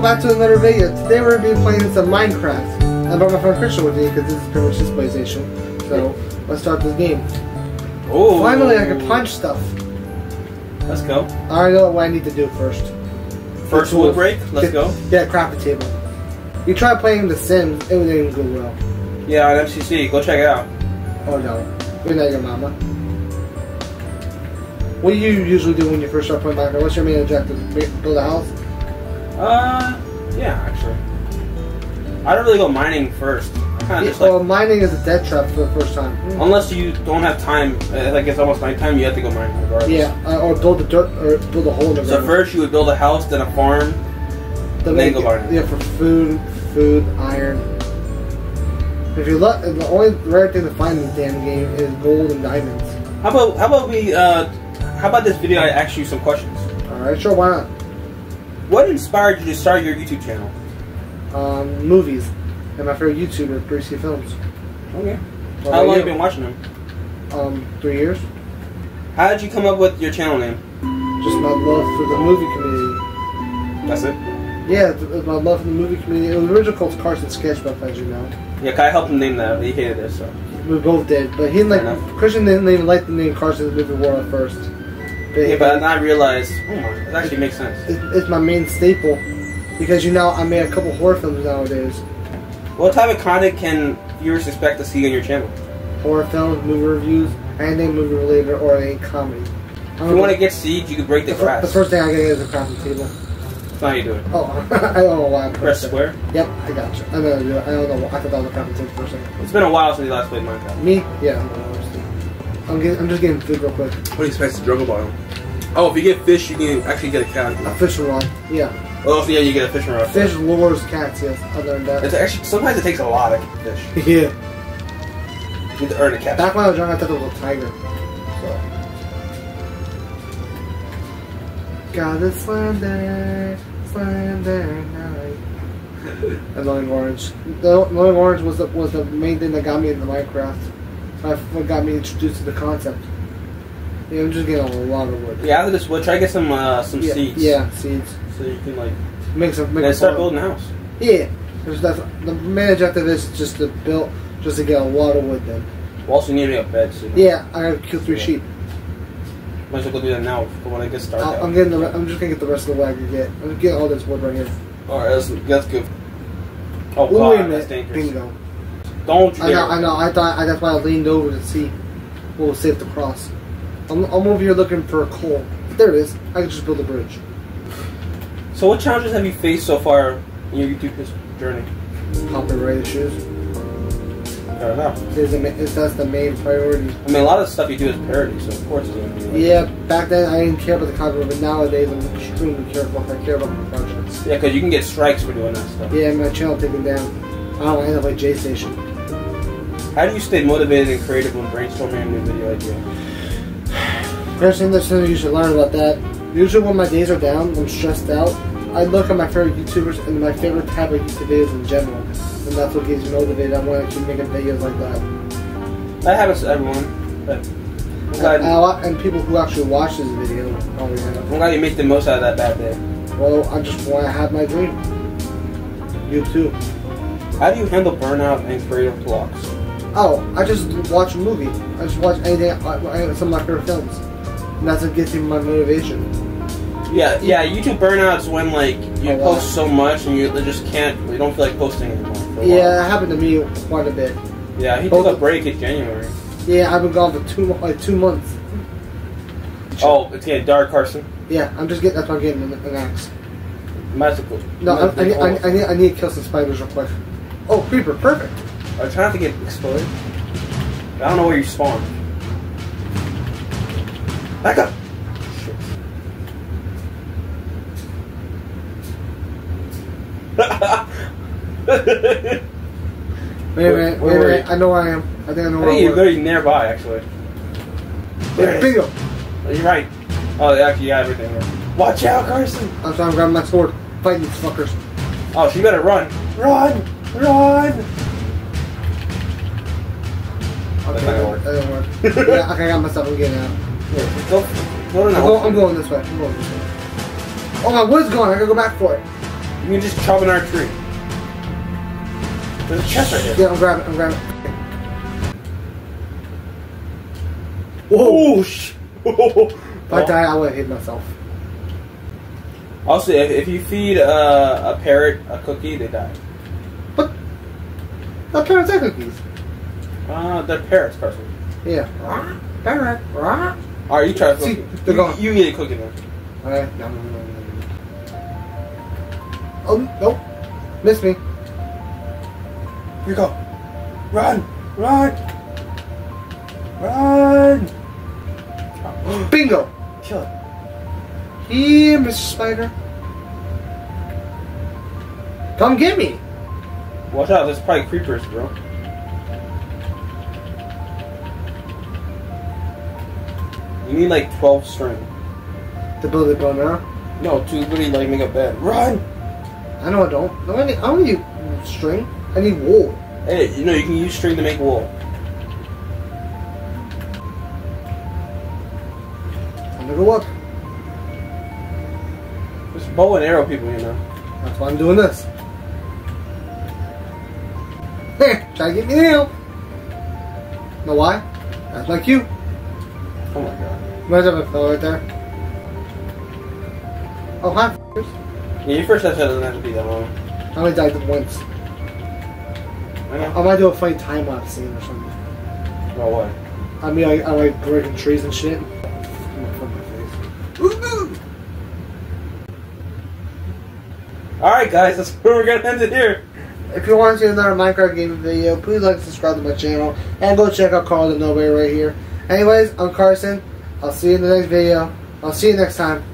welcome back to another video. Today we're going to be playing some Minecraft. I brought my friend Christian with me because this is pretty much his PlayStation. So, let's start this game. Oh, Finally, I can punch stuff. Let's go. I already know what I need to do first. First wood break. Let's Get- go. Yeah, crafting table. You try playing The Sims, it didn't go well. Yeah, on MCC. Go check it out. Oh no, you're not your mama. What do you usually do when you first start playing Minecraft? What's your main objective? Build a house? Uh, yeah, actually. I don't really go mining first. I kind of just like, well, mining is a death trap for the first time. unless you don't have time, uh, like it's almost nighttime, you have to go mining regardless. Yeah, uh, or build a dirt or build a hole in the So ground. first you would build a house, then a farm. The then make- go mining. Yeah, for food, food, iron. If you look, the only rare thing to find in this damn game is gold and diamonds. How about how about we uh, how about this video? I ask you some questions. All right, sure, why not? What inspired you to start your YouTube channel? Um, movies, and my favorite YouTuber, 3C Films. Okay. What How long you? you been watching them? Um, three years. How did you come up with your channel name? Just my love for the movie community. That's it. Yeah, my love for the movie community. It was originally called Carson Sketchbook, as you know. Yeah, I helped him name that. He hated it, so. We both did, but he didn't like Christian didn't even like the name Carson the Movie World at first. But, Yeah, but then I realized, oh my, it actually makes sense. it, it's my main staple because you know I made a couple horror films nowadays. What type of content can viewers expect to see on your channel? Horror films, movie reviews, anything movie related or any comedy. If you want to get seeds, you can break the the, the first thing I get is a crafting table. That's how you do it. Oh, I don't know why I Press square. Yep, I got you. I'm gonna do it. I don't know. I thought that was a crafting table for a second. It's been a while since you last played Minecraft. Me? Yeah. I'm, getting, I'm just getting food real quick. What do you expect to jungle bottom? Oh, if you get fish, you can actually get a cat. A fishing rod. Yeah. Oh, so yeah, you get a fishing rod. Fish lures cats, yes. Other than that. It's actually sometimes it takes a lot of fish. Yeah. You need to earn a catch. Back when I was young, I thought it was a tiger. So. Got a slender, slender night. Annoying Orange. The Annoying Orange was the, was the main thing that got me into Minecraft. Uh, What got me introduced to the concept. Yeah, I'm just getting a lot of wood. Yeah, after this wood, try to get some uh, some yeah, seeds. Yeah, seeds. So you can like Make some. Make then a start building a house. Yeah. That's, the main objective is just to build, just to get a lot of wood. Then. We also need to make a bed. So Yeah, I gotta kill three Yeah. sheep. Might as well go do that now for when I get started. I'll, I'm getting the. I'm just gonna get the rest of the I get. I'm getting all this wood right here. Alright, that's, that's good. Oh Oh, wait a god, that's minute. dangerous. Bingo. Don't you I know. I know. I thought. I, that's why I leaned over to see what was safe to cross. I'm, I'm over here looking for a coal. There it is. I can just build a bridge. So what challenges have you faced so far in your YouTube journey? Copyright issues. Fair enough. Is is that's the main priority. I mean, a lot of the stuff you do is parody, so of course it's gonna be. Like, Yeah. Back then I didn't care about the copyright, but nowadays I'm extremely careful. I care about my projects. Yeah, because you can get strikes for doing that stuff. Yeah, my channel taken down. I don't end up like J Station. How do you stay motivated and creative when brainstorming a new video idea? First thing that's something you should learn about that. Usually when my days are down, I'm stressed out, I look at my favorite YouTubers and my favorite type of YouTube videos in general. And that's what gets me motivated. I want to keep making videos like that. That happens to everyone. But I'm And, glad, and a lot- and people who actually watch this video probably I'm glad you make the most out of that bad day. Well, I just want to have my dream. You too. How do you handle burnout and creative blocks? Oh, I just watch a movie. I just watch anything, I- I- some of my favorite films. And that's what gets me my motivation. Yeah, yeah. YouTube burnouts when like you A lot. post so much and you just can't, you don't feel like posting anymore. Yeah, it happened to me quite a bit. Yeah, he Both- took a break in January. Yeah, I've been gone for two, like two months. Oh, it's getting dark, Carson. Yeah, I'm just getting. That's why I'm getting an, axe. As. No, I, I, need, I, I need. I need to kill some spiders real quick. Oh, creeper! Perfect. I try not to get exploded. I don't know where you spawn. Back up. Shit. Wait a minute. where Wait a minute. I know where I am. I think I know I where I you're am. very nearby, actually. Hey, bingo! Oh, You're right. Oh, they actually got everything there. Watch out, Carson! I'm trying to grab my sword. Fight these fuckers. Oh, she better run. Run! Run! Okay, That's not gonna work. That work. yeah, okay, I got myself. I'm getting out. Yeah, Go, go to I'm, the go, I'm going this way. I'm going this way. Oh, my wood's gone. I gotta go back for it. You can just chop an our tree. There's a chest right here. Yeah, I'm grabbing. I'm grabbing. Whoa! sh- If I die, I would hit myself. Also, if, if you feed uh, a parrot a cookie, they die. What? Not parents and cookies. Uh, they're parrots, Carson. Yeah. Parrot. Alright. Alright, you try a See, cookie. they're You, gone. you eat a cookie then. Alright. No, no, no, no, no. Oh, nope. Missed me. Here you go. Run! Run! Run! Bingo. Kill it. Here, Mr. Spider. Come get me. Watch out, there's probably creepers, bro. You need like 12 string. To build a bow now. No, to literally like make a bed. Run! I know I don't. No, I, need, I don't need string. I need wool. Hey, you know you can use string to make wool. I'm gonna go up. There's bow and arrow people, you know. That's why I'm doing this. There, try to get me now. Know why? That's like you. Oh my god. Imagine if a fell right there. Oh, hi. Yeah, your first episode doesn't have to be that long. I only died once. I know. I might do a funny time lapse scene or something. About what? I mean, I, I like breaking trees and shit. I'm gonna my face. Alright, guys, that's where we're gonna end it here. If you want to see another Minecraft gaming video, please like and subscribe to my channel. And go check out Carl the Nobody right here. Anyways, I'm Carson. I'll see you in the next video. I'll see you next time.